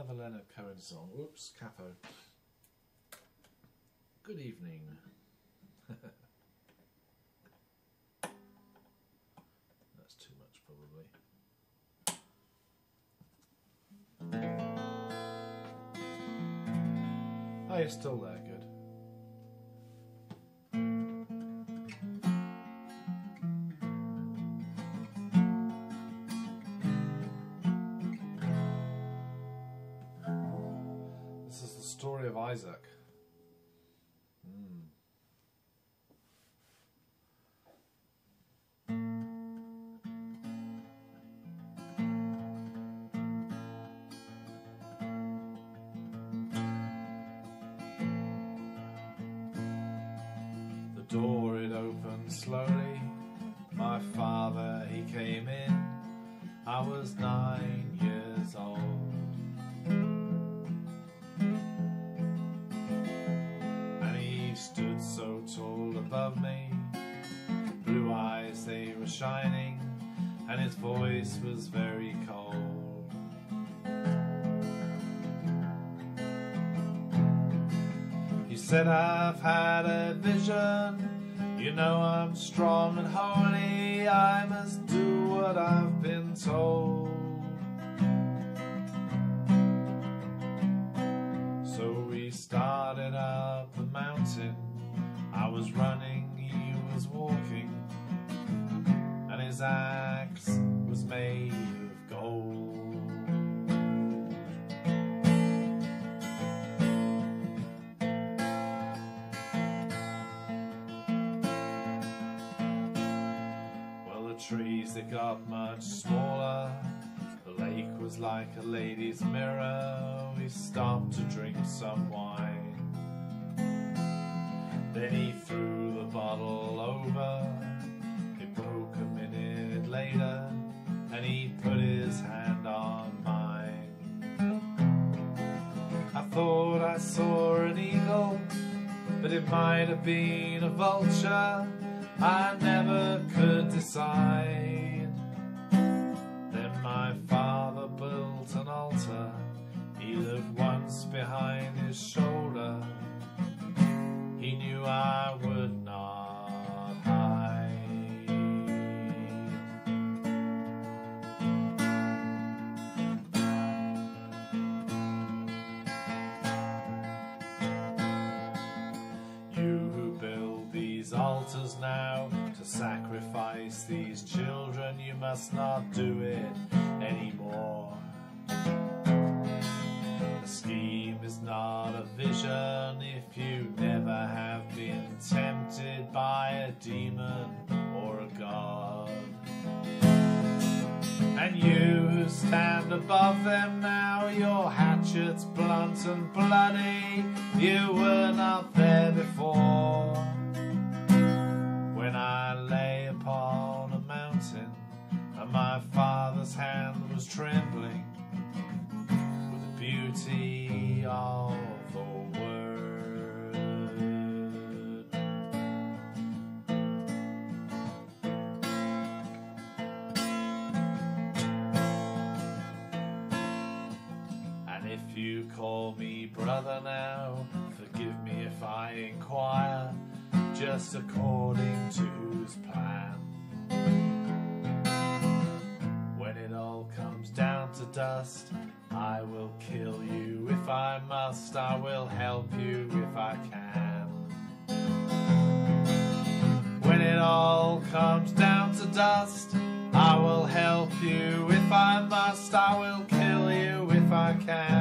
Another Leonard Cohen song. Whoops, capo. Good evening. That's too much, probably. Oh, you're still there, story of Isaac. Hmm. The door it opened slowly. My father he came in. I was nine above me. Blue eyes they were shining, and his voice was very cold. He said, I've had a vision. You know I'm strong and holy. I must do what I've been told. So we started. I was running, he was walking, and his axe was made of gold. Well, the trees they got much smaller. The lake was like a lady's mirror. We stopped to drink some wine. Then he threw the bottle over. It broke a minute later, and he put his hand on mine. I thought I saw an eagle, but it might have been a vulture. I never could decide. Then my father built an altar. He looked once behind his shoulder. I would not hide. You who build these altars now to sacrifice these children, you must not do it anymore. A scheme is not a vision if you never have been tempted by a demon or a god. And you who stand above them now, your hatchets blunt and bloody, you were not there before. When I lay upon a mountain, and my father's hand was trembling with beauty now, forgive me if I inquire, just according to whose plan. When it all comes down to dust, I will kill you if I must, I will help you if I can. When it all comes down to dust, I will help you if I must, I will kill you if I can.